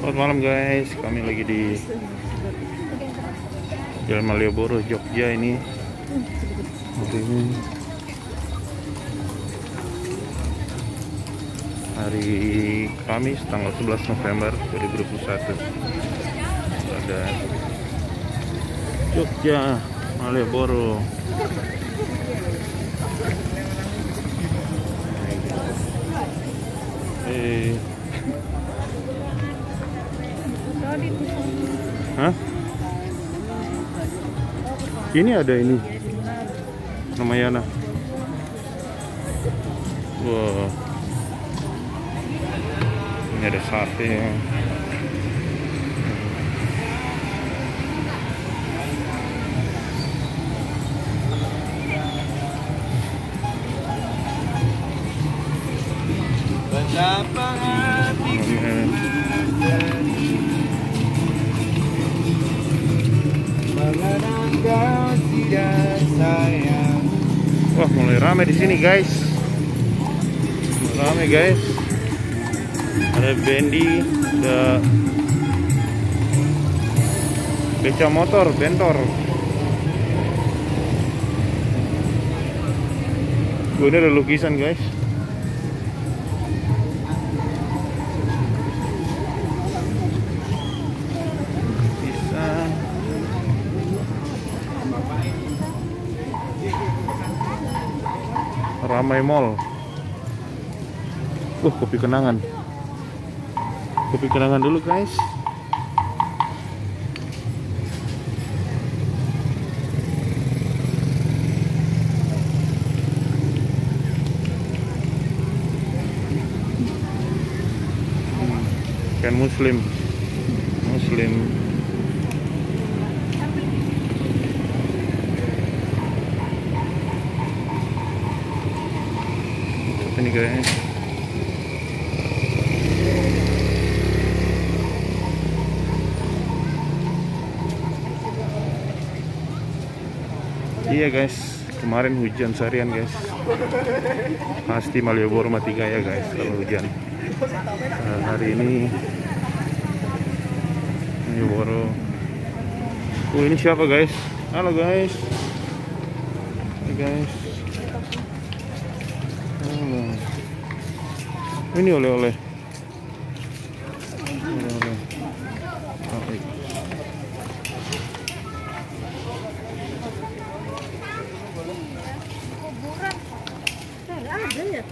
Selamat malam guys, kami lagi di Jalan Malioboro, Jogja ini. Hari hari Kamis tanggal 11 November 2021. Ada Jogja Malioboro. Hah? Ini ada ini. Ramayana. Wah. Ini ada sate ya. Betapa hatiku Wah, mulai rame di sini, guys. Mulai rame, guys. Ada Bendi, ada beca motor, bentor. Gue ini ada lukisan, guys. Ramai Mall. Wah, kopi kenangan. Kopi kenangan dulu, guys. Kan muslim. Muslim. Ini guys? Iya guys, kemarin hujan seharian guys. Pasti Malioboro mati gaya guys kalau hujan. Nah, hari ini Malioboro. Oh ini siapa guys? Halo guys. Hai guys. Ini oleh-oleh. Oleh-oleh. Baik. Kuburan. Ada ya?